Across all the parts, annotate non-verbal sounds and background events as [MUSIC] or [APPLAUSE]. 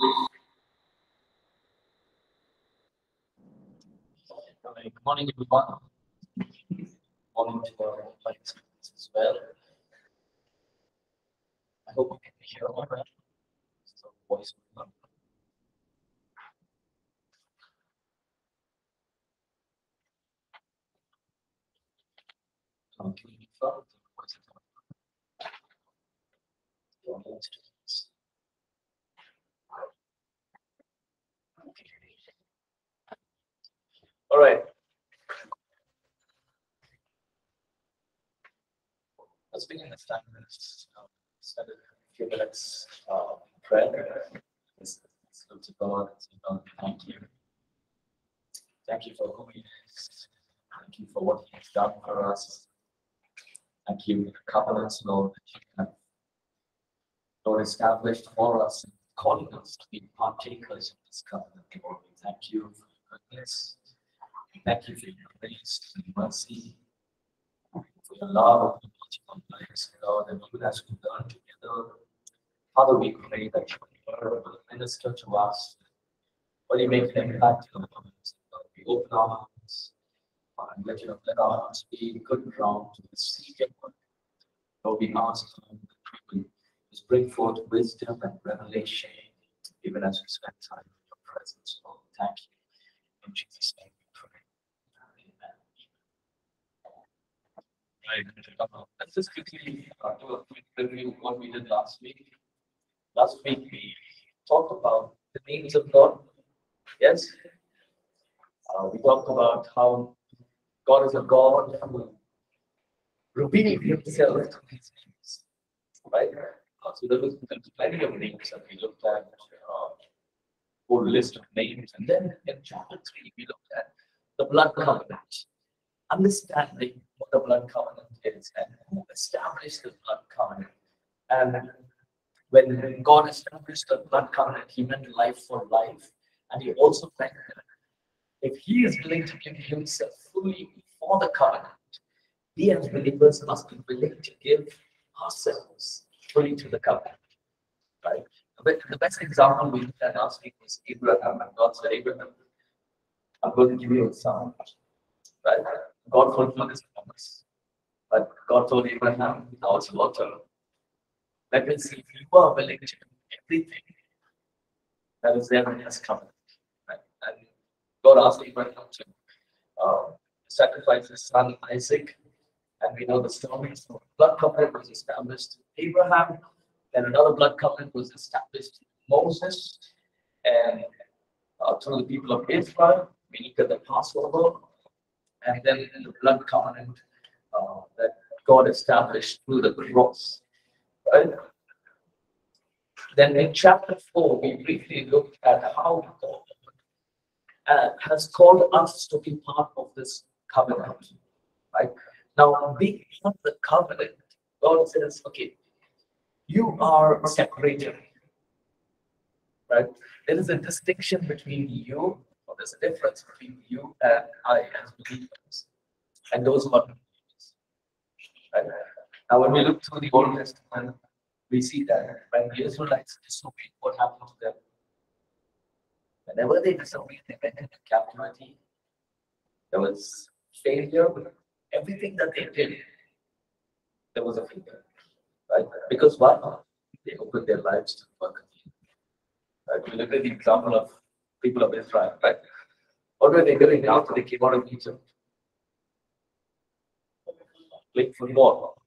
Good morning, everyone. Morning to our participants as well. I hope you can hear all right. So voice will come the front, the voice is not- Don't let it- All right. Let's begin this time. Let's uh, spend a few minutes uh, in prayer. Let's look to God and say, God, thank you. Thank you for who He is. Thank you for what He has done for us. Thank you for the covenants, Lord, that you have Lord established for us, and calling us to be partakers of this covenant, Lord. Thank you for your goodness. Thank you for your grace and mercy, for your love and multiple lives, Lord, and even as we learn together. Father, we pray that your word will minister to us. Will you make an impact in our lives? We open our hearts and let your let our hearts be good ground to receive your word. Lord, we ask Lord, that will just bring forth wisdom and revelation, even as we spend time in your presence. Lord, thank you. In Jesus' name we pray. Amen. Let's just quickly do a quick review of what we did last week. Last week we talked about the names of God. Yes. Uh, we talked about how God is a God who revealed himself to his names. Right? Uh, so there was there's plenty of names that we looked at, uh, whole list of names. And then in chapter three, we looked at the blood covenant, understanding what the blood covenant is and who established the blood covenant. And when God established the blood covenant, he meant life for life. And he also meant that if he is willing to give himself fully for the covenant, we as believers must be willing to give ourselves fully to the covenant. Right? But the best example we looked at last week was Abraham, and God said, Abraham, I'm going to give you a son. Right? God fulfilled his promise. But God told Abraham, now it's your turn. Let me see if you are willing to do everything that is there in his covenant. Right? And God asked Abraham to uh, sacrifice his son Isaac. And we know the story. So blood covenant was established to Abraham, then another blood covenant was established in Moses, and uh, through the people of Israel, we needed the Passover, and then the blood covenant uh, that God established through the cross. Then in chapter 4, we briefly looked at how God uh, has called us to be part of this covenant. Right? Now, being part of the covenant, God says, okay, you are separated. Right? There is a distinction between you, there's a difference between you and I as believers, and those who are not believers. Right? Uh, now, when we look through the Old Testament, we see that when the Israelites disobeyed, what happened to them? Whenever they disobeyed, they went into captivity. There was failure. Everything that they did, there was a failure. Right? Because why? They opened their lives to the work of the. Right? We look at the example of people of Israel, right? What were they doing after they came out of Egypt? Playing football.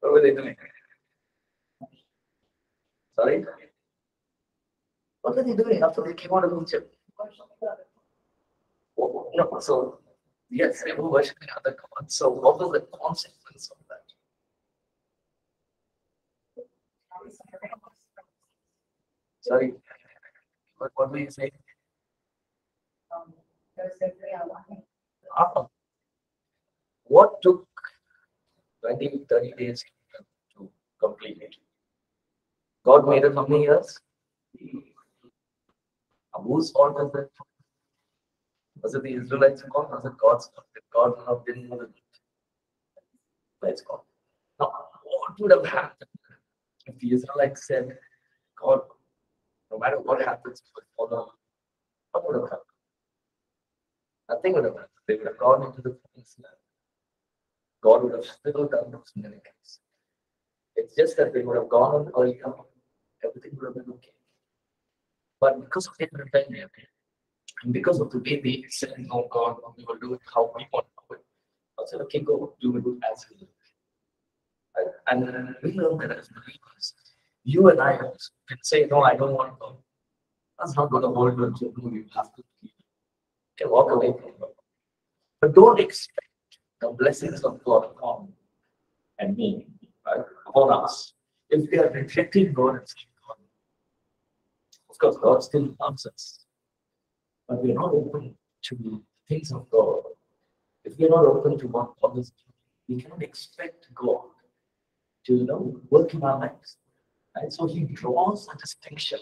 What were they doing? Sorry? What were they doing after they came out of Egypt? No, so yes, they were worshiping other gods. So what was the consequence of that? Sorry. What, what were you saying? Ah. What took 20, 30 days to complete it? God made it how many years? Whose fault was that? Was it the Israelites' fault? Was it God's fault? Did God not didn't know the Let's go. Now, what would have happened if the Israelites said, God, no matter what happens, will follow. What would have happened? Nothing would have happened. They would have gone into the promised land. God would have still done those miracles. It's just that they would have gone on earlier. Everything would have been okay. But because of their rebellion, and because of the way they said, no, God, we will do it how we want to do it. I said, okay, go do it as you live. And we know that as believers, you and I can say, no, I don't want to go. That's not going to hold you to no, you have to keep. Walk away from God. But don't expect the blessings of God upon and me, right, upon us. If we are rejecting God and saying, God, of course, God still loves us. But we are not open to things of God. If we are not open to what God is doing, we cannot expect God to you know work in our lives. And so he draws a distinction.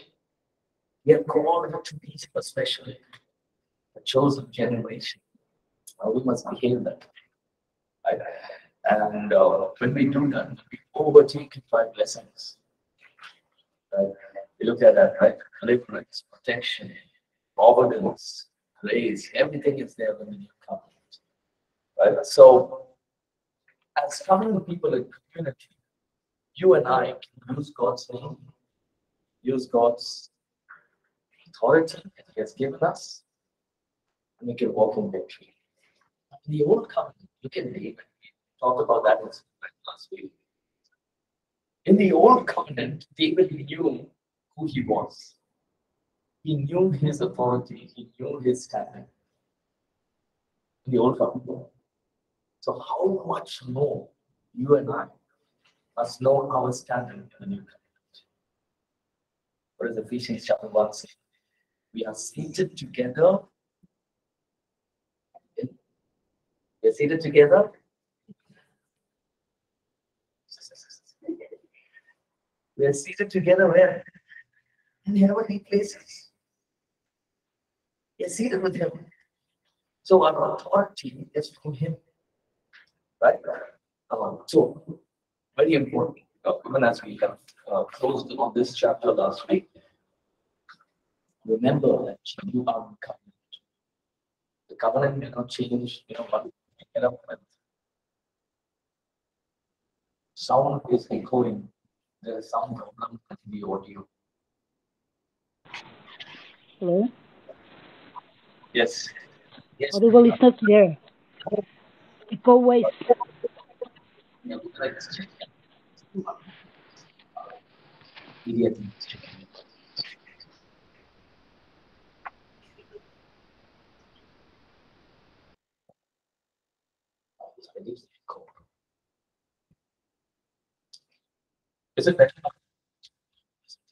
We are called to be especially a chosen generation. Uh, we must behave that way. Right? And uh, when we do that, we overtake by blessings. Right? We look at that, right? Deliverance, protection, providence, grace, everything is there when you come. Right? So, as covenant people in community, you and I can use God's name, use God's authority that He has given us, and we can walk in victory. In the old covenant, look at David. We talked about that last week. In the old covenant, David knew who he was. He knew his authority, he knew his standing. In the old covenant. So how much more you and I must know our standing in the new covenant. What does Ephesians chapter 1 say? We are seated together. We are seated together. We are seated together where? In heavenly places. We are seated with Him. So our authority is from Him. Right? So very important. Uh, even as we have uh, closed on this chapter last week, remember that you are in covenant. The covenant may not change, you know, up with. Sound is echoing. There is some problem in the audio. Hello? Yes. Yes. Audible is not there. Echo waves. Is it better?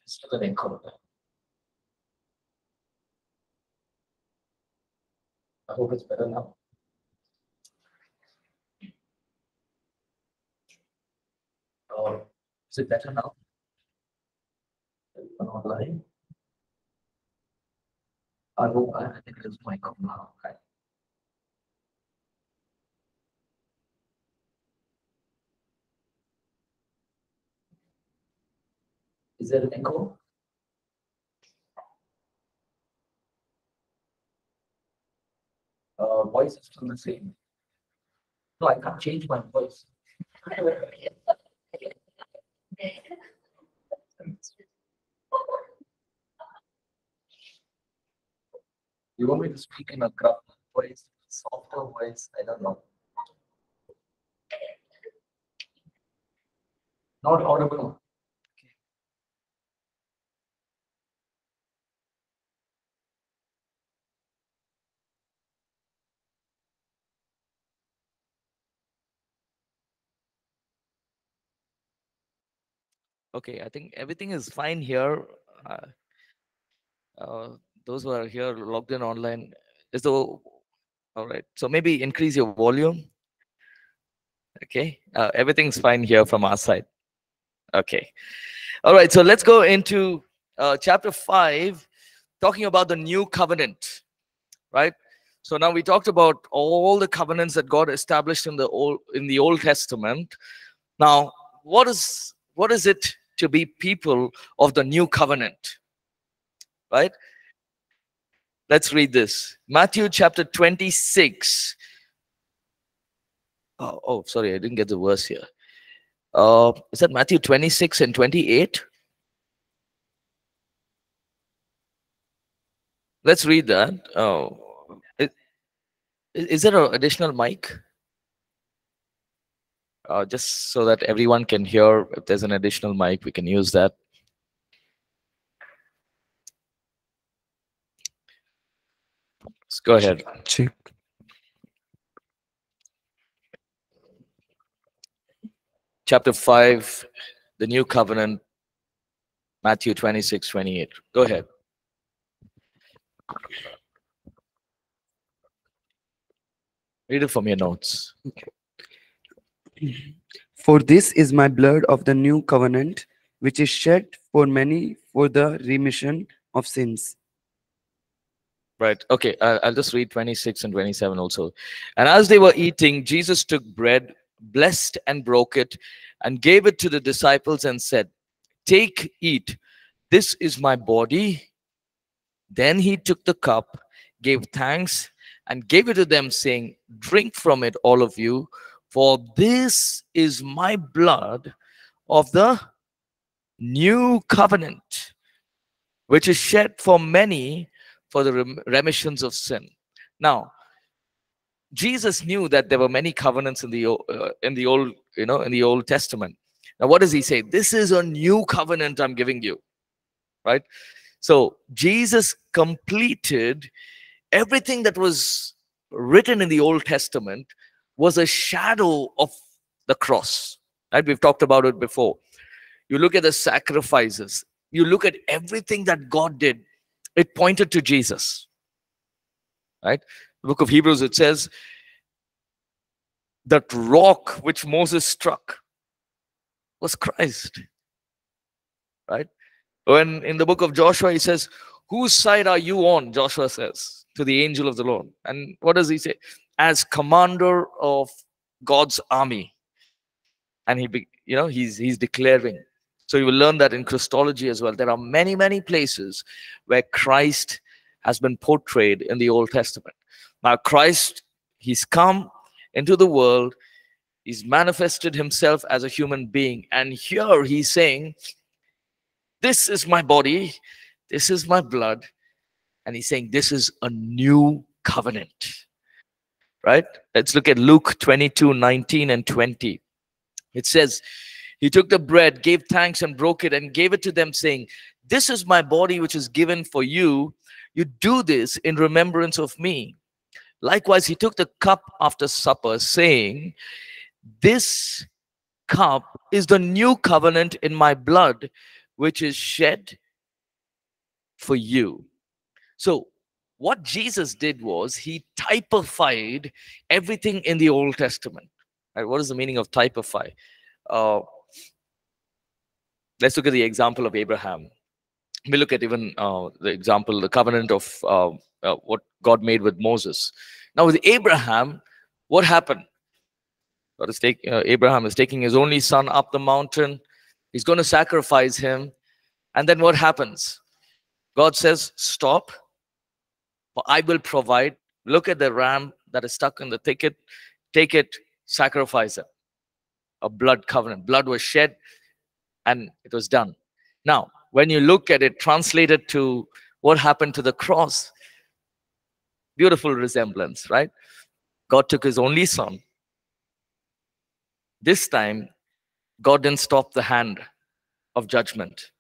It's still an echo. I hope it's better now. Or is it better now? Everyone online? I hope I think it's my echo now. right? Is there an echo? Uh, voice is still the same. No, I can't change my voice. [LAUGHS] [LAUGHS] You want me to speak in a gruff voice, softer voice? I don't know. Not audible. Okay, I think everything is fine here. Uh, uh, those who are here logged in online, is though all right. So maybe increase your volume. Okay, uh, everything's fine here from our side. Okay, all right. So let's go into uh, chapter five, talking about the new covenant, right? So now we talked about all the covenants that God established in the old in the Old Testament. Now, what is what is it to be people of the new covenant? right? Let's read this. Matthew chapter 26. Oh, oh, sorry, I didn't get the verse here. Uh, is that Matthew 26 and 28? Let's read that. Oh, is, is there an additional mic? Uh, just so that everyone can hear. If there's an additional mic, we can use that. Let's go ahead. Check. Chapter 5, the new covenant, Matthew 26, 28. Go ahead. Read it from your notes. For this is my blood of the new covenant, which is shed for many for the remission of sins. Right. Okay. I'll, just read 26 and 27 also. And as they were eating, Jesus took bread, blessed and broke it, and gave it to the disciples and said, Take, eat. This is my body. Then he took the cup, gave thanks, and gave it to them, saying, Drink from it, all of you, for this is my blood of the new covenant, which is shed for many for the remissions of sin. Now, Jesus knew that there were many covenants in the uh, in the old, you know, in the Old Testament. Now, what does he say? This is a new covenant I'm giving you, right? So Jesus completed everything that was written in the Old Testament was a shadow of the cross. Right? We've talked about it before. You look at the sacrifices, you look at everything that God did, it pointed to Jesus. Right? The book of Hebrews, it says, that rock which Moses struck was Christ. Right? When in the book of Joshua, he says, Whose side are you on? Joshua says to the angel of the Lord. And what does he say? As commander of God's army. And he, be, you know, he's he's declaring. So you will learn that in Christology as well. There are many, many places where Christ has been portrayed in the Old Testament. Now, Christ, he's come into the world, he's manifested himself as a human being. And here he's saying, This is my body, this is my blood. And he's saying, This is a new covenant. Right? Let's look at Luke 22 19 and 20. It says, He took the bread, gave thanks, and broke it, and gave it to them, saying, This is my body, which is given for you. You do this in remembrance of me. Likewise, he took the cup after supper, saying, This cup is the new covenant in my blood, which is shed for you. So, what Jesus did was he typified everything in the Old Testament. Right? What is the meaning of typify? Uh, let's look at the example of Abraham. We look at even uh, the example, the covenant of uh, uh, what God made with Moses. Now, with Abraham, what happened? God is take, uh, Abraham is taking his only son up the mountain. He's going to sacrifice him. And then what happens? God says, Stop. For I will provide. Look at the ram that is stuck in the thicket. Take it, sacrifice it. A blood covenant. Blood was shed and it was done. Now, when you look at it translated to what happened to the cross, beautiful resemblance, right? God took his only son. This time, God didn't stop the hand of judgment.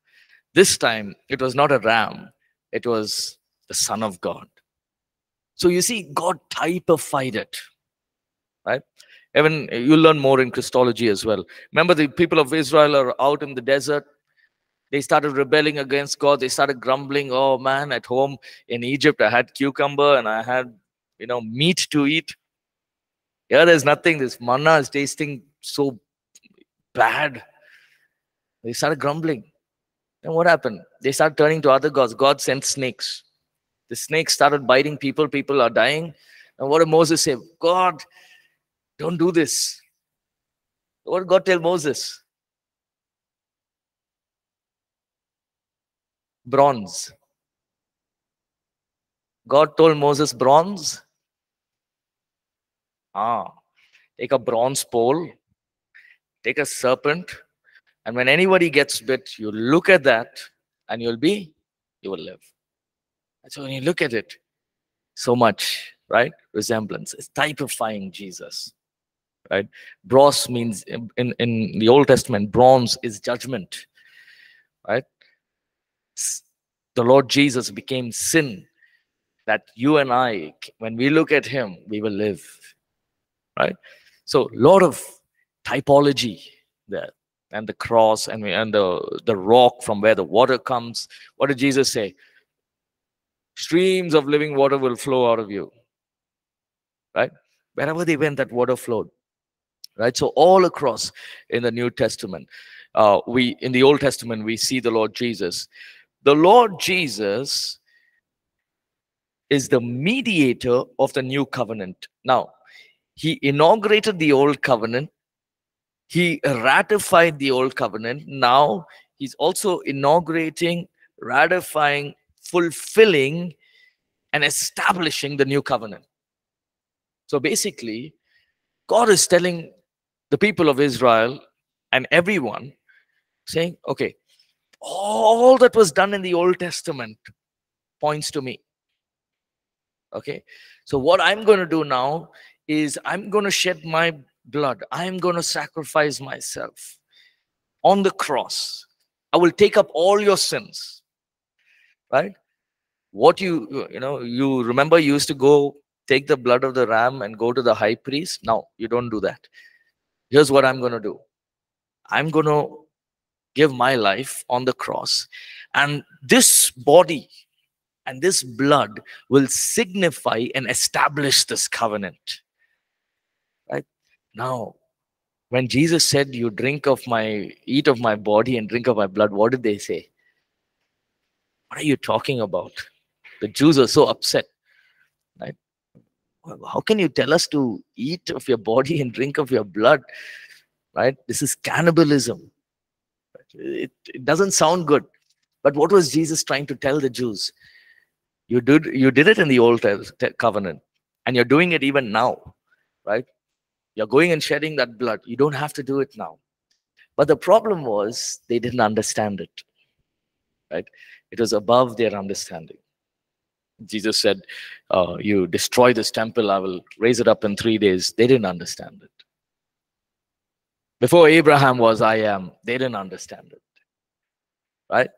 This time, it was not a ram, it was the Son of God. So you see, God typified it, right? Even eh, you'll learn more in Christology as well. Remember, the people of Israel are out in the desert. They started rebelling against God. They started grumbling. Oh man, at home in Egypt, I had cucumber and I had, you know, meat to eat. Here, there's nothing. This manna is tasting so bad. They started grumbling. And what happened? They started turning to other gods. God sent snakes. The snakes started biting people. People are dying. And what did Moses say? God, don't do this. What did God tell Moses? Bronze. God told Moses bronze. Ah, take a bronze pole, take a serpent, and when anybody gets bit, you look at that and you'll be, you will live. So when you look at it, so much, right? Resemblance. It's typifying Jesus. Right? Bronze means in, in, in the Old Testament, bronze is judgment. Right? The Lord Jesus became sin that you and I, when we look at him, we will live. Right? So a lot of typology there. And the cross and, we, and the, the rock from where the water comes. What did Jesus say? Streams of living water will flow out of you. Right? Wherever they went, that water flowed. Right? So all across in the New Testament, uh, we in the Old Testament, we see the Lord Jesus. The Lord Jesus is the mediator of the new covenant. Now, he inaugurated the old covenant, he ratified the old covenant. Now, he's also inaugurating, ratifying, fulfilling, and establishing the new covenant. So basically, God is telling the people of Israel and everyone, saying, okay, all that was done in the Old Testament points to me. Okay, so what I'm going to do now is I'm going to shed my blood, I'm going to sacrifice myself on the cross. I will take up all your sins, right? What you, you know, you remember you used to go take the blood of the ram and go to the high priest. Now you don't do that. Here's what I'm going to do I'm going to give my life on the cross, and this body and this blood will signify and establish this covenant. Right now, when Jesus said, You drink of my, eat of my body and drink of my blood, what did they say? Are you talking about? The Jews are so upset. Right? How can you tell us to eat of your body and drink of your blood? Right? This is cannibalism. It, it doesn't sound good. But what was Jesus trying to tell the Jews? You did you did it in the old covenant, and you're doing it even now, right? You're going and shedding that blood. You don't have to do it now. But the problem was they didn't understand it. Right? It was above their understanding. Jesus said, uh, You destroy this temple, I will raise it up in three days. They didn't understand it. Before Abraham was, I am. They didn't understand it. Right?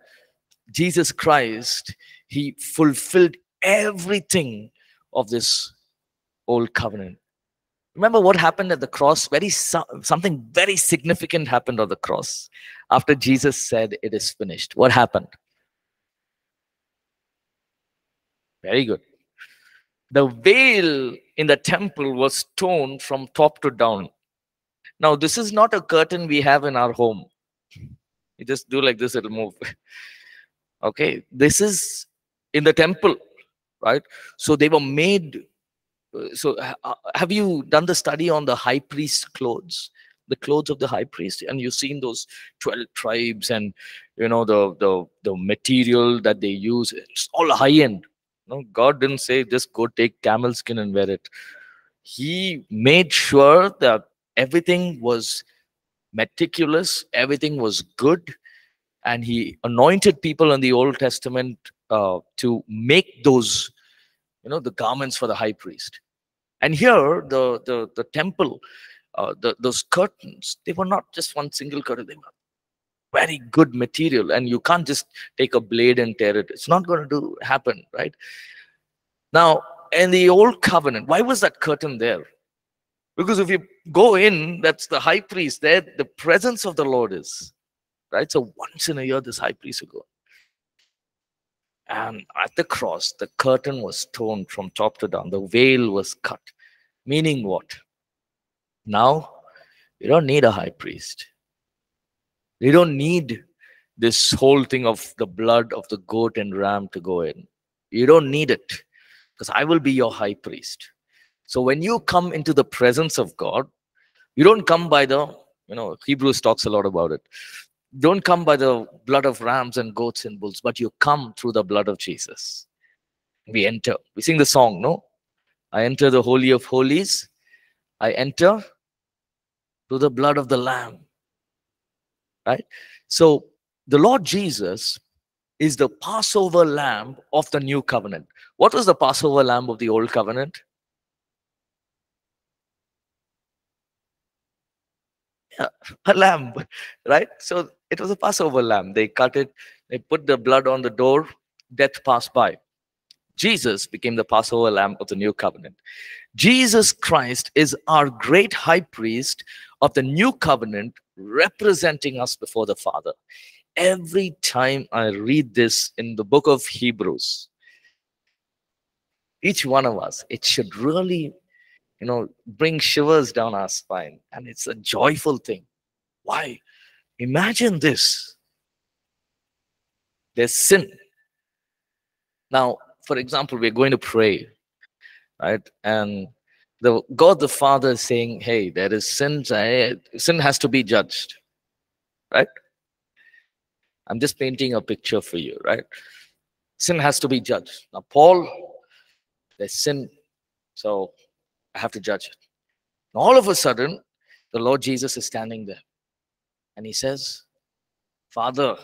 Jesus Christ, he fulfilled everything of this old covenant. Remember what happened at the cross? Very something very significant happened on the cross. After Jesus said, It is finished. What happened? Very good. The veil in the temple was torn from top to down. Now, this is not a curtain we have in our home. You just do like this, it'll move. [LAUGHS] okay, this is in the temple, right? So they were made. uh, So, have you done the study on the high priest clothes? The clothes of the high priest, and you've seen those 12 tribes and you know the the the material that they use, it's all high end. No, God didn't say just go take camel skin and wear it. He made sure that everything was meticulous, everything was good, and he anointed people in the Old Testament uh, to make those, you know, the garments for the high priest. And here, the the the temple, uh, the those curtains, they were not just one single curtain; they were very good material, and you can't just take a blade and tear it. It's not going to happen, right? Now, in the old covenant, why was that curtain there? Because if you go in, that's the high priest there, the presence of the Lord is. Right? So once in a year, this high priest will go. And at the cross, the curtain was torn from top to down. The veil was cut. Meaning what? Now, you don't need a high priest. You don't need this whole thing of the blood of the goat and ram to go in. You don't need it because I will be your high priest. So when you come into the presence of God, you don't come by the, you know, Hebrews talks a lot about it. Don't come by the blood of rams and goats and bulls, but you come through the blood of Jesus. We enter. We sing the song, no? I enter the Holy of Holies. I enter through the blood of the Lamb. Right? So the Lord Jesus is the Passover lamb of the new covenant. What was the Passover lamb of the old covenant? Yeah, a lamb, right? So it was a Passover lamb. They cut it, they put the blood on the door, death passed by. Jesus became the Passover lamb of the new covenant. Jesus Christ is our great high priest of the new covenant, representing us before the Father. Every time I read this in the book of Hebrews, each one of us, it should really, you know, bring shivers down our spine. And it's a joyful thing. Why? Imagine this. There's sin. Now, for example, we're going to pray, right? And the God the Father is saying, hey, there is sin, eh, sin has to be judged, right? I'm just painting a picture for you, right? Sin has to be judged. Now, Paul, there's sin, so I have to judge it. And all of a sudden, the Lord Jesus is standing there and he says, Father,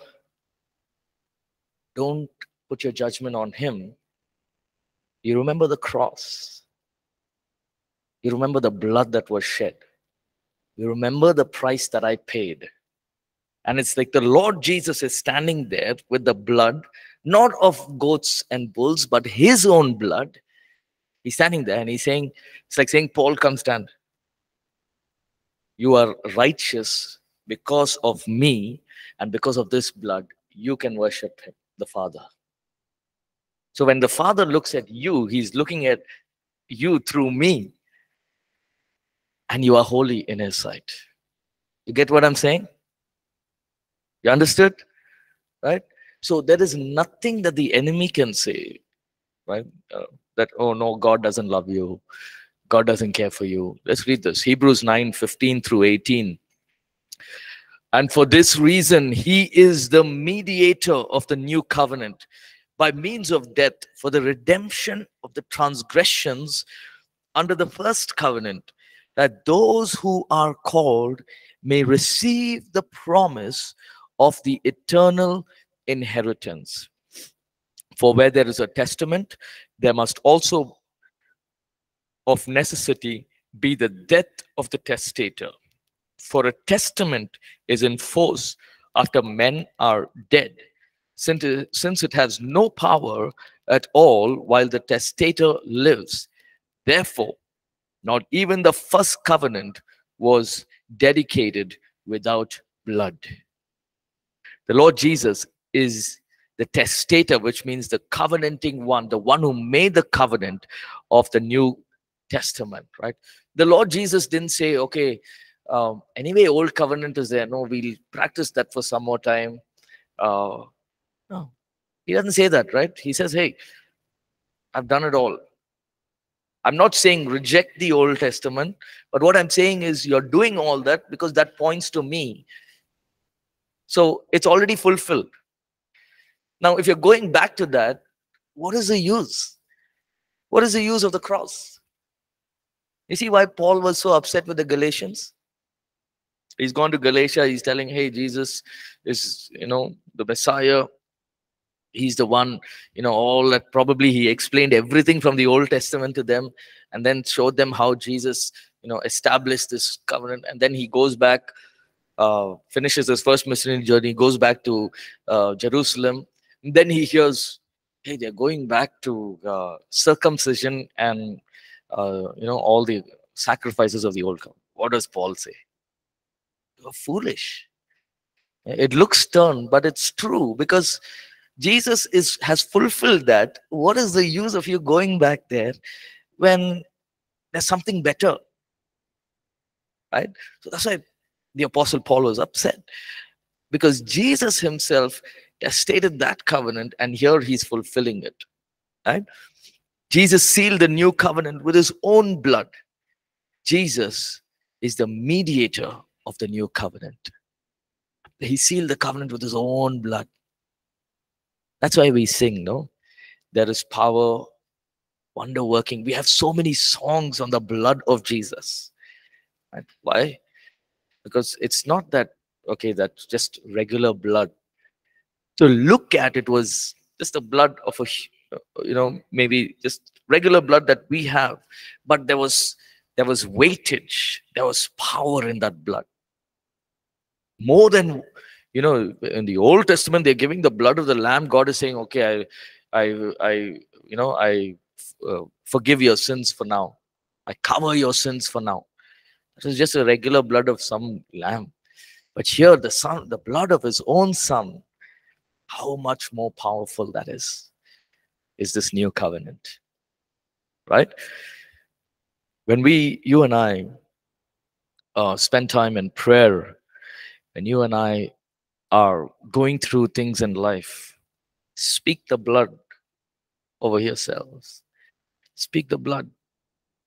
don't put your judgment on him. You remember the cross. You remember the blood that was shed. You remember the price that I paid. And it's like the Lord Jesus is standing there with the blood, not of goats and bulls, but his own blood. He's standing there and he's saying, it's like saying, Paul, come stand. You are righteous because of me and because of this blood. You can worship him, the Father. So when the Father looks at you, he's looking at you through me. And you are holy in his sight. You get what I'm saying? You understood? Right? So there is nothing that the enemy can say, right? Uh, that, oh no, God doesn't love you. God doesn't care for you. Let's read this Hebrews 9 15 through 18. And for this reason, he is the mediator of the new covenant by means of death for the redemption of the transgressions under the first covenant, that those who are called may receive the promise of the eternal inheritance. For where there is a testament, there must also, of necessity, be the death of the testator. For a testament is in force after men are dead, since it, since it has no power at all while the testator lives. Therefore, not even the first covenant was dedicated without blood. The Lord Jesus is the testator, which means the covenanting one, the one who made the covenant of the New Testament, right? The Lord Jesus didn't say, okay, um, anyway, old covenant is there. No, we'll practice that for some more time. Uh, no, he doesn't say that, right? He says, hey, I've done it all. I'm not saying reject the Old Testament, but what I'm saying is you're doing all that because that points to me. So it's already fulfilled. Now, if you're going back to that, what is the use? What is the use of the cross? You see why Paul was so upset with the Galatians? He's gone to Galatia, he's telling, hey, Jesus is, you know, the Messiah. He's the one, you know, all that probably he explained everything from the Old Testament to them and then showed them how Jesus, you know, established this covenant. And then he goes back uh, finishes his first missionary journey, goes back to uh, Jerusalem. And then he hears, hey, they're going back to uh, circumcision and, uh, you know, all the sacrifices of the old covenant. What does Paul say? You're foolish. It looks stern, but it's true because Jesus is has fulfilled that. What is the use of you going back there when there's something better? Right? So that's why the apostle Paul was upset because Jesus himself has stated that covenant and here he's fulfilling it. Right? Jesus sealed the new covenant with his own blood. Jesus is the mediator of the new covenant. He sealed the covenant with his own blood. That's why we sing, no? There is power wonder working. We have so many songs on the blood of Jesus. Right? Why? Because it's not that, okay, that's just regular blood. To look at it was just the blood of a, you know, maybe just regular blood that we have. But there was there was weightage, there was power in that blood. More than you know, in the Old Testament, they're giving the blood of the Lamb. God is saying, "Okay, I, I, I, you know, I uh, forgive your sins for now. I cover your sins for now." It is just a regular blood of some lamb, but here the son, the blood of his own son, how much more powerful that is, is this new covenant, right? When we, you and I, uh, spend time in prayer, when you and I are going through things in life, speak the blood over yourselves. Speak the blood.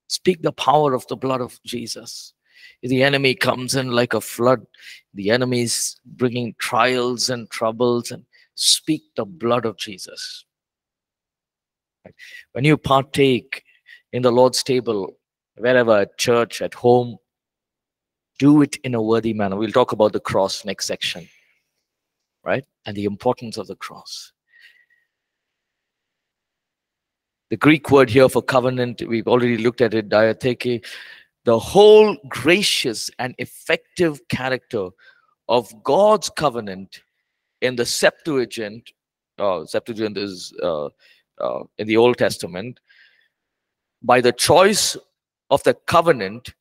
Speak the power of the blood of Jesus. If the enemy comes in like a flood, the enemy is bringing trials and troubles, and speak the blood of Jesus. When you partake in the Lord's table, wherever at church, at home, do it in a worthy manner. We'll talk about the cross next section, right? And the importance of the cross. The Greek word here for covenant, we've already looked at it, diatheke, the whole gracious and effective character of God's covenant in the Septuagint. Uh, Septuagint is uh, uh, in the Old Testament. By the choice of the covenant,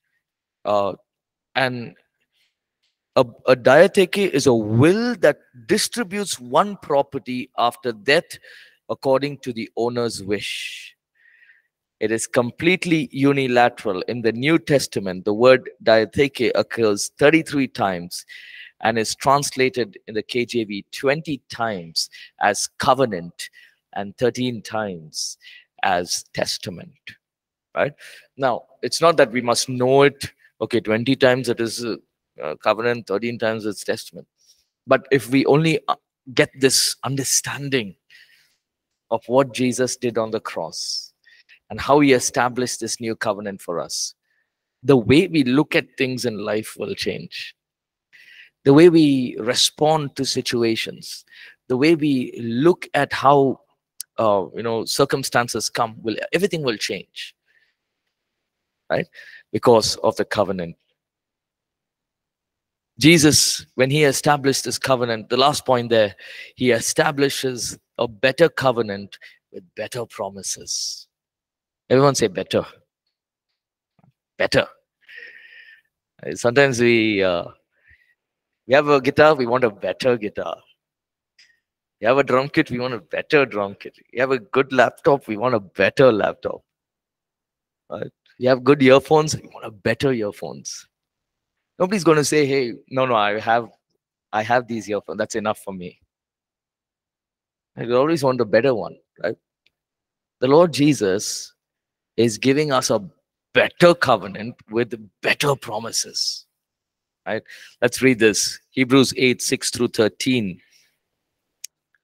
uh, and a, a diatheke is a will that distributes one property after death according to the owner's wish. It is completely unilateral. In the New Testament, the word diatheke occurs 33 times and is translated in the KJV 20 times as covenant and 13 times as testament. Right? Now, it's not that we must know it. Okay, 20 times it is uh, uh, covenant, 13 times it's testament. But if we only uh, get this understanding of what Jesus did on the cross and how he established this new covenant for us, the way we look at things in life will change. The way we respond to situations, the way we look at how uh, you know circumstances come, will everything will change, right? Because of the covenant. Jesus, when he established this covenant, the last point there, he establishes a better covenant with better promises. Everyone say better. Better. Uh, Sometimes we uh, we have a guitar, we want a better guitar. We have a drum kit, we want a better drum kit. We have a good laptop, we want a better laptop. Right? You have good earphones, we want a better earphones. Nobody's going to say, "Hey, no, no, I have, I have these earphones. That's enough for me." I always want a better one, right? The Lord Jesus is giving us a better covenant with better promises. Right? Let's read this. Hebrews 8, 6 through 13.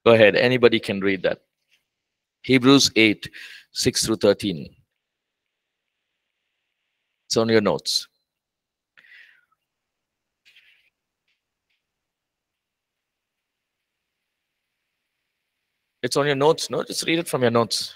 Go ahead. Anybody can read that. Hebrews 8, 6 through 13. It's on your notes. It's on your notes, no? Just read it from your notes.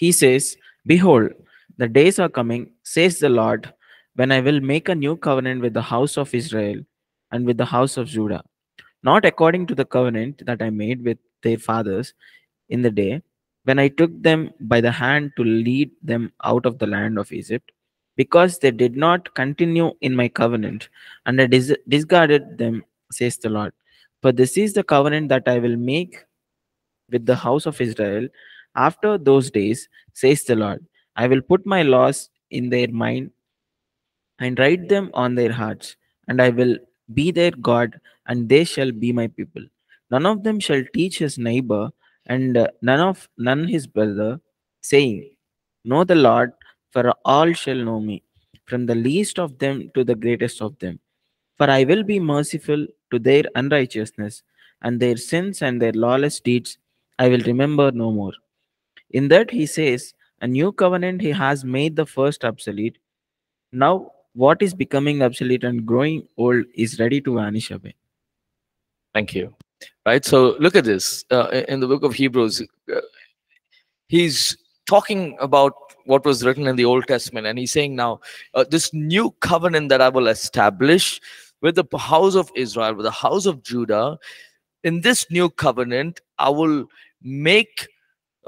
He says, Behold, the days are coming, says the Lord, when I will make a new covenant with the house of Israel and with the house of Judah, not according to the covenant that I made with their fathers in the day when I took them by the hand to lead them out of the land of Egypt, because they did not continue in my covenant, and I dis- discarded them, says the Lord. For this is the covenant that I will make with the house of Israel. After those days, says the Lord, I will put my laws in their mind and write them on their hearts, and I will be their God, and they shall be my people. None of them shall teach his neighbor, and uh, none of none his brother, saying, Know the Lord, for all shall know me, from the least of them to the greatest of them. For I will be merciful to their unrighteousness, and their sins and their lawless deeds I will remember no more. In that he says, A new covenant he has made the first obsolete. Now what is becoming obsolete and growing old is ready to vanish away. Thank you. Right. So look at this uh, in the book of Hebrews. Uh, he's talking about what was written in the Old Testament, and he's saying now, uh, this new covenant that I will establish with the house of Israel, with the house of Judah, in this new covenant, I will make.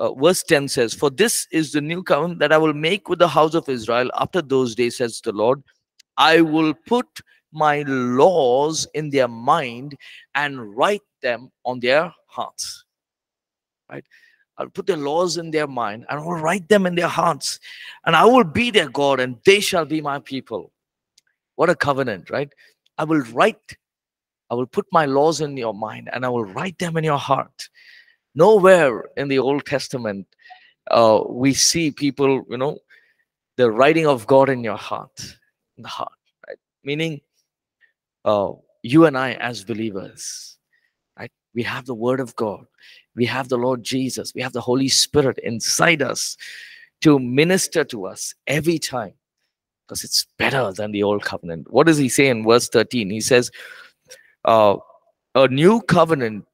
Uh, verse 10 says, For this is the new covenant that I will make with the house of Israel after those days, says the Lord. I will put my laws in their mind and write them on their hearts. Right? I'll put the laws in their mind and I will write them in their hearts. And I will be their God and they shall be my people. What a covenant, right? I will write, I will put my laws in your mind and I will write them in your heart. Nowhere in the Old Testament uh, we see people, you know, the writing of God in your heart, in the heart, right? Meaning, uh, you and I as believers, right? We have the Word of God, we have the Lord Jesus, we have the Holy Spirit inside us to minister to us every time because it's better than the old covenant. What does he say in verse 13? He says, uh, A new covenant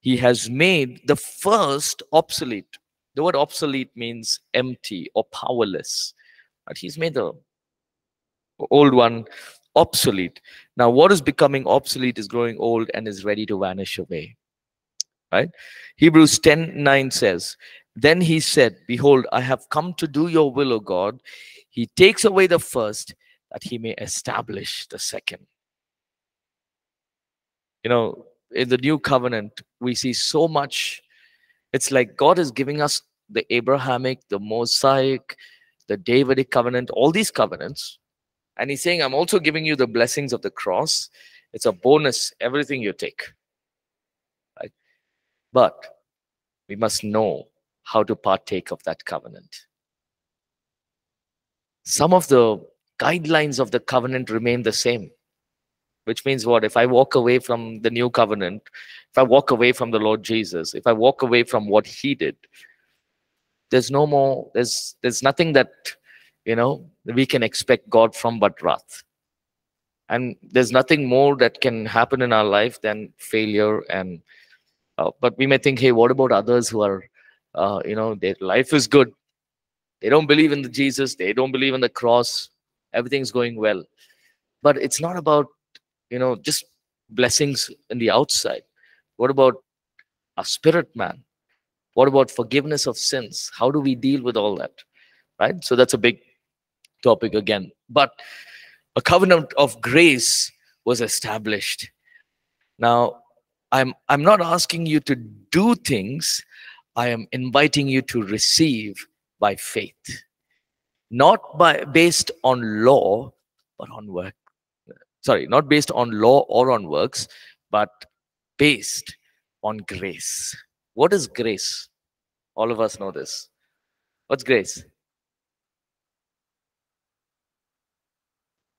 he has made the first obsolete. The word obsolete means empty or powerless. But he's made the old one obsolete. Now, what is becoming obsolete is growing old and is ready to vanish away. Right? Hebrews 10 9 says, Then he said, Behold, I have come to do your will, O God. He takes away the first that he may establish the second. You know, in the new covenant, we see so much. It's like God is giving us the Abrahamic, the Mosaic, the Davidic covenant, all these covenants. And he's saying, I'm also giving you the blessings of the cross. It's a bonus, everything you take. Right? But we must know how to partake of that covenant. Some of the guidelines of the covenant remain the same which means what? If i walk away from the new covenant if i walk away from the lord jesus if i walk away from what he did there's no more there's there's nothing that you know we can expect god from but wrath. And there's nothing more that can happen in our life than failure and uh, but we may think hey what about others who are uh, you know their life is good. They don't believe in the jesus. They don't believe in the cross. Everything's going well. But it's not about you know just blessings in the outside. What about a spirit man? What about forgiveness of sins? How do we deal with all that right? So that's a big topic again. But a covenant of grace was established. Now i'm i'm not asking you to do things. I am inviting you to receive by faith. Not by based on law but on work sorry, not based on law or on works, but based on grace. What is grace? All of us know this. What's grace?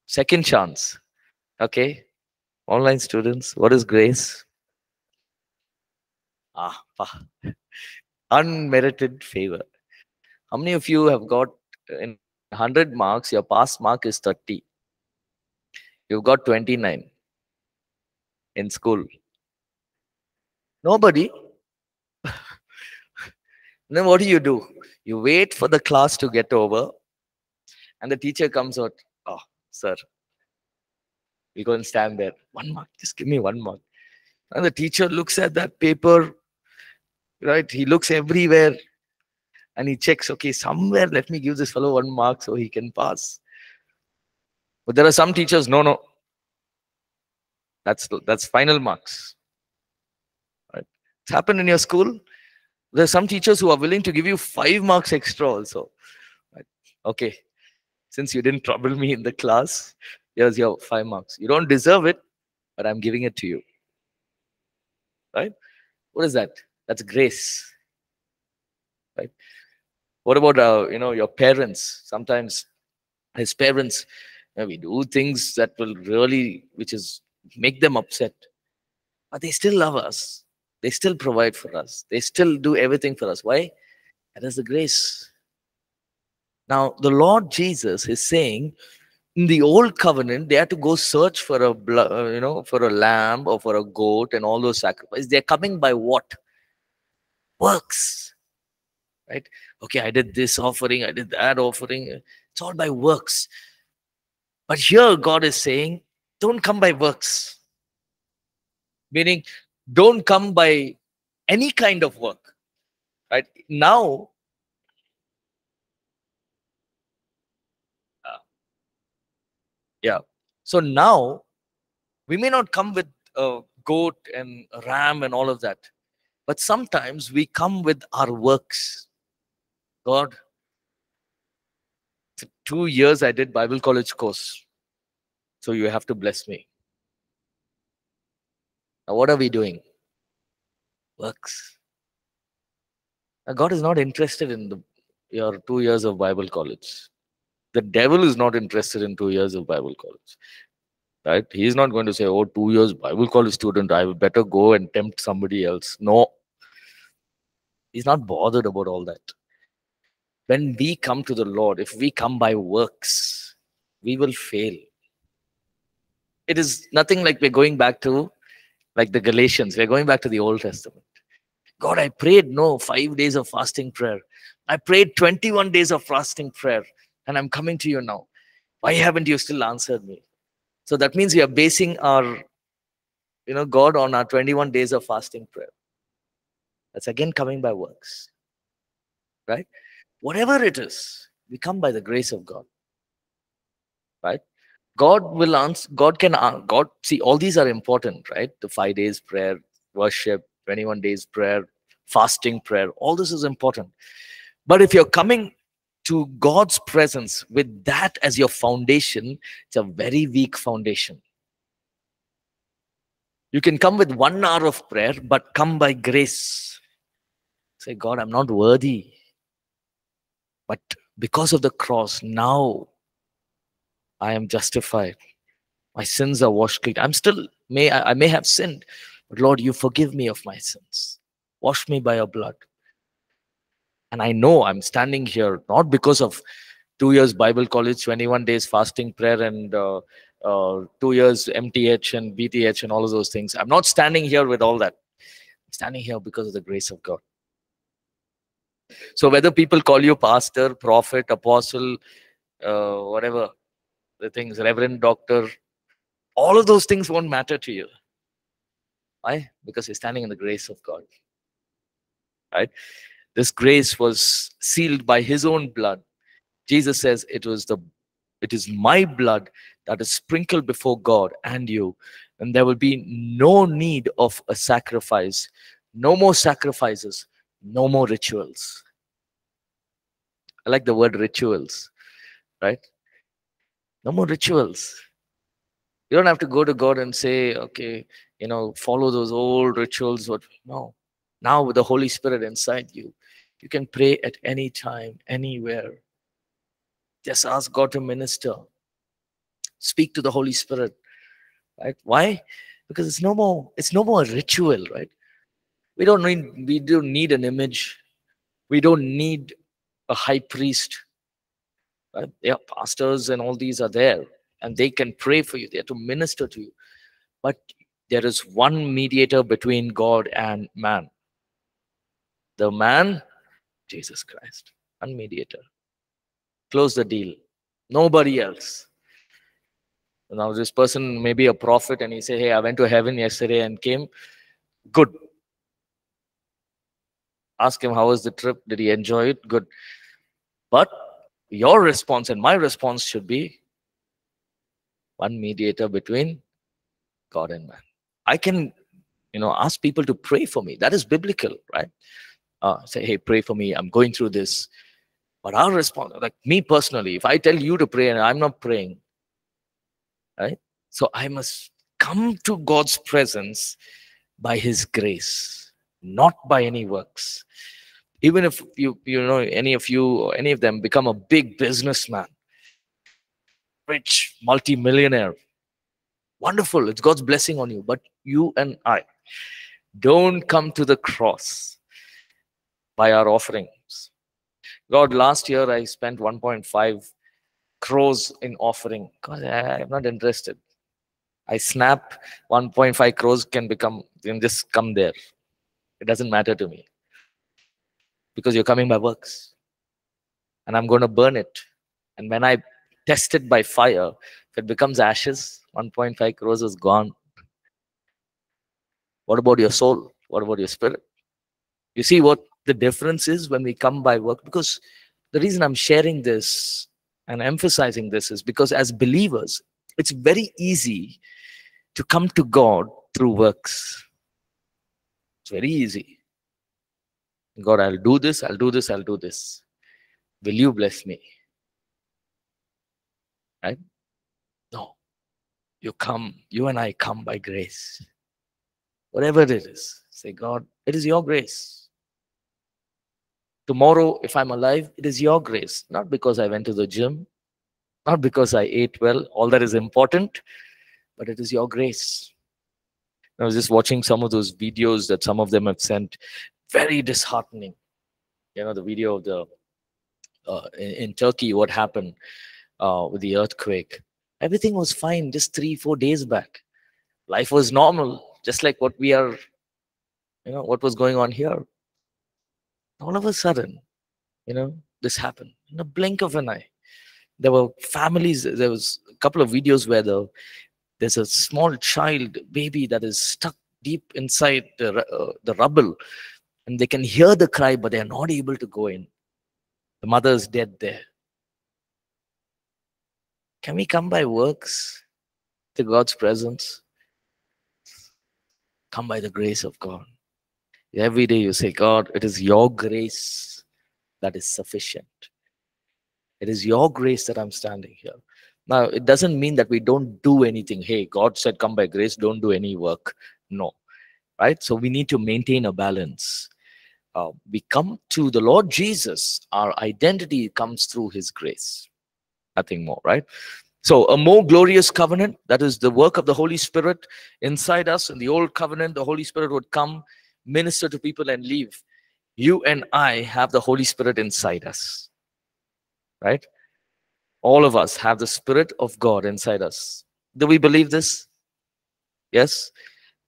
Second chance. Okay. Online students, what is grace? Ah, [LAUGHS] unmerited favor. How many of you have got in 100 marks, your pass mark is 30? You've got 29 in school. Nobody. [LAUGHS] then what do you do? You wait for the class to get over, and the teacher comes out. Oh, sir, we go and stand there. One mark, just give me one mark. And the teacher looks at that paper, right? He looks everywhere and he checks, okay, somewhere let me give this fellow one mark so he can pass. But there are some teachers, no, no. That's that's final marks. Right? It's happened in your school. There's some teachers who are willing to give you five marks extra also. Right? Okay, since you didn't trouble me in the class, here's your five marks. You don't deserve it, but I'm giving it to you. Right? What is that? That's grace. Right? What about uh, you know your parents? Sometimes his parents, know, we do things that will really, which is make them upset, but they still love us. They still provide for us. They still do everything for us. Why? That is the grace. Now, the Lord Jesus is saying, in the old covenant, they had to go search for a uh, you know for a lamb or for a goat and all those sacrifices. They're coming by what? Works. Right? Okay, I did this offering, I did that offering. It's all by works. But here God is saying, don't come by works. Meaning, don't come by any kind of work. Right? Now, uh, yeah. So now, we may not come with a goat and a ram and all of that. But sometimes we come with our works. God, two years I did Bible college course. So you have to bless me. Now, what are we doing? Works. Now, God is not interested in the, your two years of Bible college. The devil is not interested in two years of Bible college. Right? He is not going to say, Oh, two years Bible college student, I better go and tempt somebody else. No. He's not bothered about all that. When we come to the Lord, if we come by works, we will fail. It is nothing like we're going back to like the Galatians. We're going back to the Old Testament. God, I prayed no five days of fasting prayer. I prayed 21 days of fasting prayer, and I'm coming to you now. Why haven't you still answered me? So that means we are basing our, you know, God on our 21 days of fasting prayer. That's again coming by works. Right? Whatever it is, we come by the grace of God. Right? God will answer, God can, an- God, see, all these are important, right? The five days prayer, worship, 21 days prayer, fasting prayer, all this is important. But if you're coming to God's presence with that as your foundation, it's a very weak foundation. You can come with one hour of prayer, but come by grace. Say, God, I'm not worthy. But because of the cross, now I am justified. My sins are washed clean. I'm still may I, I may have sinned, but Lord, you forgive me of my sins. Wash me by your blood. And I know I'm standing here not because of two years Bible college, 21 days fasting prayer, and uh, uh, two years MTH and BTH and all of those things. I'm not standing here with all that. I'm standing here because of the grace of God. So whether people call you pastor, prophet, apostle, uh, whatever the things, reverend, doctor, all of those things won't matter to you. Why? Because you're standing in the grace of God. Right? This grace was sealed by his own blood. Jesus says it was the it is my blood that is sprinkled before God and you, and there will be no need of a sacrifice, no more sacrifices, no more rituals. I like the word rituals, right? No more rituals. You don't have to go to God and say, okay, you know, follow those old rituals. What no. Now with the Holy Spirit inside you, you can pray at any time, anywhere. Just ask God to minister. Speak to the Holy Spirit. Right? Why? Because it's no more, it's no more a ritual, right? We don't need we don't need an image. We don't need a high priest. Right? Yeah, pastors and all these are there, and they can pray for you. They are to minister to you. But there is one mediator between God and man. The man, Jesus Christ, one mediator. Close the deal. Nobody else. Now this person may be a prophet, and he say, "Hey, I went to heaven yesterday and came. Good. Ask him how was the trip. Did he enjoy it? Good. But your response and my response should be one mediator between God and man. I can, you know, ask people to pray for me. That is biblical, right? uh, say, hey, pray for me. I'm going through this. But our response, like me personally, if I tell you to pray and I'm not praying, right? So I must come to God's presence by His grace, not by any works. Even if you, you know, any of you or any of them become a big businessman, rich, multi-millionaire, wonderful, it's God's blessing on you. But you and I don't come to the cross by our offerings. God, last year I spent 1.5 crores in offering. God, I- I'm not interested. I snap 1.5 crores can become can just come there. It doesn't matter to me. Because you're coming by works. And I'm going to burn it. And when I test it by fire, if it becomes ashes, 1.5 crores is gone. What about your soul? What about your spirit? You see what the difference is when we come by work? Because the reason I'm sharing this and emphasizing this is because as believers, it's very easy to come to God through works. It's very easy. God, I'll do this, I'll do this, I'll do this. Will you bless me? Right? No. You come, you and I come by grace. Whatever it is, say, God, it is your grace. Tomorrow, if I'm alive, it is your grace. Not because I went to the gym, not because I ate well, all that is important, but it is your grace. I was just watching some of those videos that some of them have sent, very disheartening. You know, the video of the uh, in, in Turkey, what happened uh, with the earthquake. Everything was fine just three, four days back. Life was normal, just like what we are, you know, what was going on here. All of a sudden, you know, this happened in a blink of an eye. There were families, there was a couple of videos where the there's a small child baby that is stuck deep inside the, uh, the rubble and they can hear the cry but they are not able to go in. The mother is dead there. Can we come by works to god's presence? Come by the grace of god. Every day you say god it is your grace that is sufficient. It is your grace that i'm standing here now, it doesn't mean that we don't do anything. Hey, God said, come by grace, don't do any work. No. Right? So we need to maintain a balance. Uh, we come to the Lord Jesus, our identity comes through his grace. Nothing more, right? So, a more glorious covenant, that is the work of the Holy Spirit inside us. In the old covenant, the Holy Spirit would come, minister to people, and leave. You and I have the Holy Spirit inside us, right? All of us have the spirit of god inside us. Do we believe this? Yes.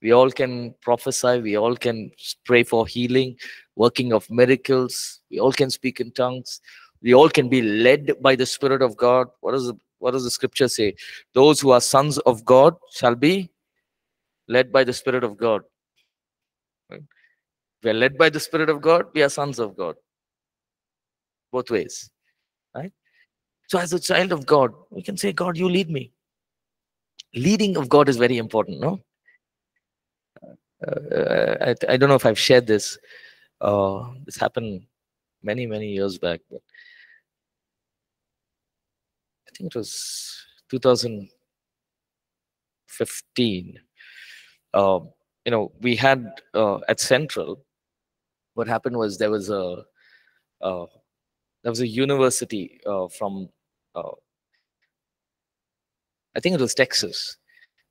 We all can prophesy. We all can pray for healing working of miracles. We all can speak in tongues. We all can be led by the spirit of god. What does the what does the scripture say? Those who are sons of god shall be led by the spirit of god. Right? we are led by the spirit of god. We are sons of god. Both ways so, as a child of God, we can say, God, you lead me. Leading of God is very important, no? Uh, I, I don't know if I've shared this. Uh, this happened many, many years back. But I think it was 2015. Uh, you know, we had uh, at Central, what happened was there was a uh, there was a university uh, from uh, I think it was Texas,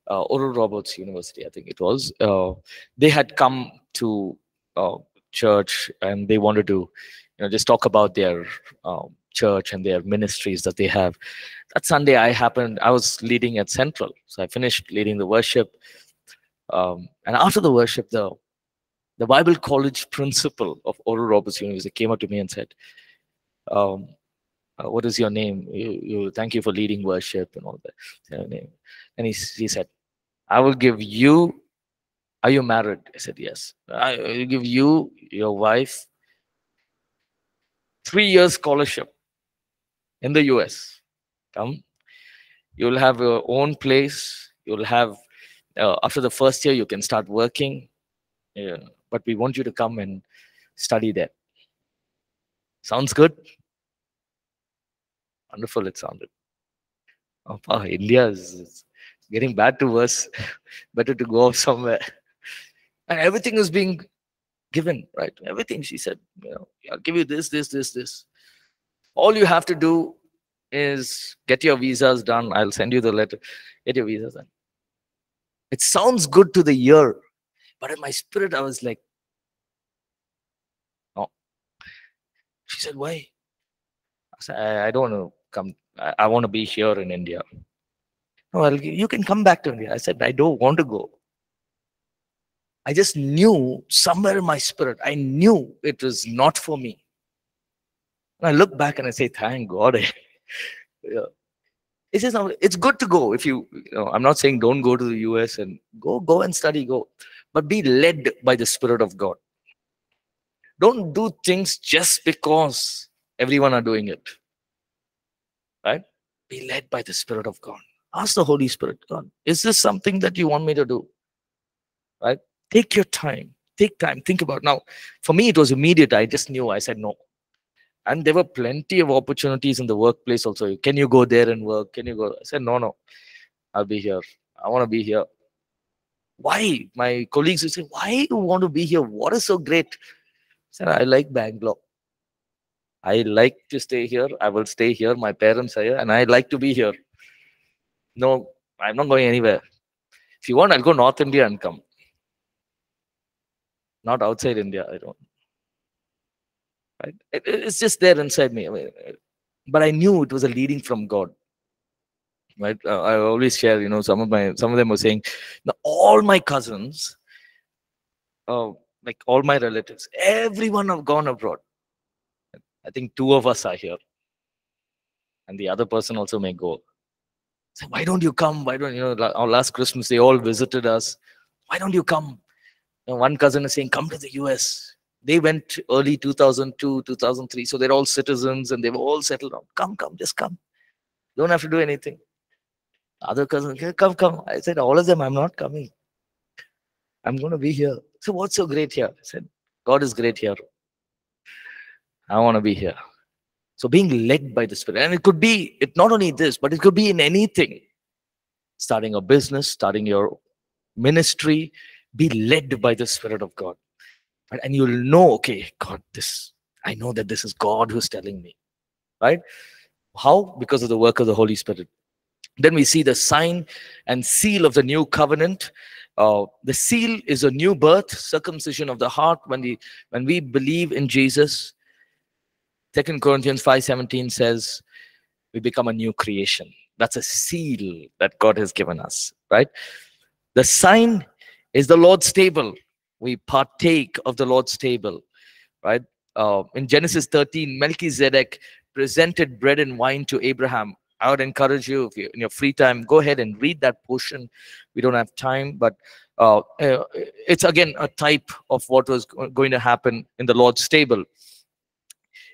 uh, Oral Roberts University, I think it was. Uh, they had come to uh, church and they wanted to, you know, just talk about their um, church and their ministries that they have. That Sunday, I happened, I was leading at Central, so I finished leading the worship. Um, and after the worship, the the Bible college principal of Oral Roberts University came up to me and said, um, uh, what is your name? You, you thank you for leading worship and all that. And he, he said, I will give you. Are you married? I said, Yes. I will give you, your wife, three years scholarship in the US. Come. You'll have your own place. You'll have, uh, after the first year, you can start working. Yeah. But we want you to come and study there. Sounds good? Wonderful, it sounded. Oh, wow, India is getting bad to worse. [LAUGHS] Better to go somewhere. And everything is being given, right? Everything she said, you know, I'll give you this, this, this, this. All you have to do is get your visas done. I'll send you the letter. Get your visas done. It sounds good to the ear, but in my spirit, I was like, no. She said, why? I said, I, I don't to come. I, I want to be here in India. I'll, you can come back to India. I said, I don't want to go. I just knew somewhere in my spirit, I knew it was not for me. And I look back and I say, thank God. [LAUGHS] yeah. It's just it's good to go if you, you know, I'm not saying don't go to the US and go, go and study, go, but be led by the Spirit of God. Don't do things just because everyone are doing it. Be led by the Spirit of God. Ask the Holy Spirit, God, is this something that you want me to do? Right? Take your time. Take time. Think about now. For me, it was immediate. I just knew. I said no. And there were plenty of opportunities in the workplace also. Can you go there and work? Can you go? I said, no, no. I'll be here. I want to be here. Why? My colleagues would say, why do you want to be here? What is so great? I said, I like Bangalore. I like to stay here. I will stay here. My parents are here, and I like to be here. No, I'm not going anywhere. If you want, I'll go North India and come. Not outside India. I don't. Right? It- it- it's just there inside me. But I knew it was a leading from God. Right? Uh, I always share. You know, some of my some of them were saying, "Now all my cousins, uh, like all my relatives, everyone have gone abroad. I think two of us are here, and the other person also may go. So why don't you come? Why don't you know? Our last Christmas, they all visited us. Why don't you come? And one cousin is saying, "Come to the U.S." They went early 2002, 2003, so they're all citizens and they've all settled down. Come, come, just come. Don't have to do anything. Other cousin, "Okay, come, come. I said, all of them, I'm not coming. I'm going to be here. So what's so great here? I said, God is great here. I want to be here. So being led by the Spirit, and it could be it not only this, but it could be in anything. Starting a business, starting your ministry, be led by the Spirit of God, and, and you'll know, okay, God, this I know that this is God who's telling me, right? How? Because of the work of the Holy Spirit. Then we see the sign and seal of the new covenant. Uh, the seal is a new birth, circumcision of the heart. When we when we believe in Jesus, Second Corinthians 5:17 says we become a new creation. That's a seal that God has given us, right? The sign is the Lord's table. We partake of the Lord's table, right? Uh, in Genesis 13, Melchizedek presented bread and wine to Abraham. I would encourage you, if you in your free time, go ahead and read that portion. We don't have time, but uh, uh, it's again a type of what was going to happen in the Lord's table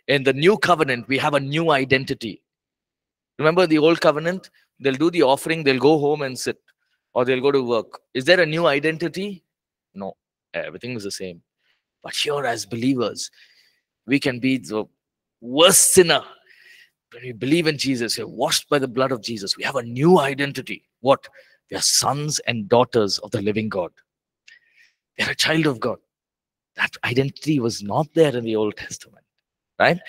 in the new covenant we have a new identity. Remember the old covenant? They'll do the offering they'll go home and sit or they'll go to work. Is there a new identity? No. Everything is the same. But here as believers we can be the worst sinner. When we believe in jesus we're washed by the blood of jesus. We have a new identity. What? We are sons and daughters of the living god. We are a child of god. That identity was not there in the old testament right?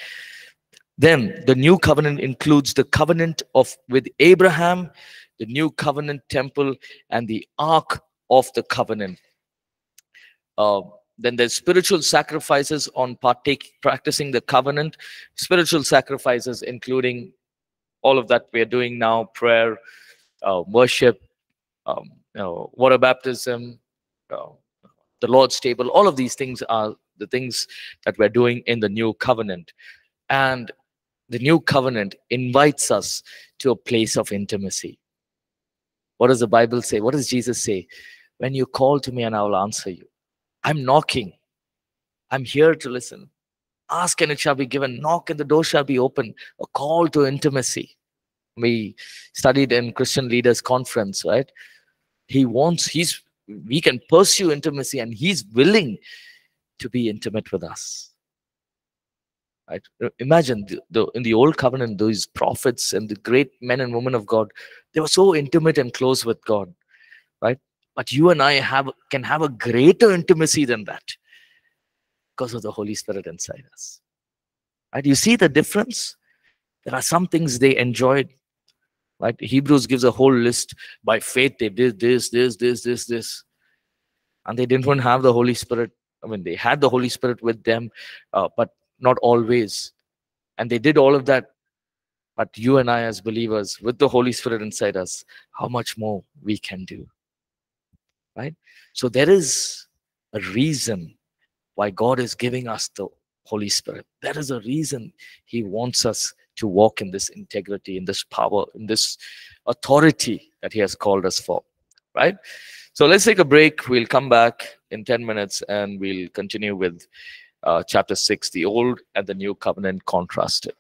Then the new covenant includes the covenant of with abraham the new covenant temple and the ark of the covenant. Uh, then there's spiritual sacrifices on partake practicing the covenant. Spiritual sacrifices including all of that we're doing now prayer uh, worship um, you know, water baptism uh, the lord's table all of these things are the things that we're doing in the new covenant. And the new covenant invites us to a place of intimacy. What does the Bible say? What does Jesus say? When you call to me and I will answer you. I'm knocking. I'm here to listen. Ask and it shall be given. Knock and the door shall be open. A call to intimacy. We studied in Christian Leaders Conference, right? He wants, he's, we can pursue intimacy and he's willing to be intimate with us. Right? Uh, Imagine the, the, in the old covenant, those prophets and the great men and women of God, they were so intimate and close with God. Right? But you and I have can have a greater intimacy than that because of the Holy Spirit inside us. Right? You see the difference? There are some things they enjoyed. Right? Hebrews gives a whole list. By faith, they did this, this, this, this, this. And they didn't even have the Holy Spirit. I mean, they had the Holy Spirit with them, uh, but not always. And they did all of that. But you and I, as believers, with the Holy Spirit inside us, how much more we can do. Right? So there is a reason why God is giving us the Holy Spirit. There is a reason He wants us to walk in this integrity, in this power, in this authority that He has called us for. Right? So let's take a break. We'll come back in 10 minutes and we'll continue with uh, chapter 6, the Old and the New Covenant contrasted.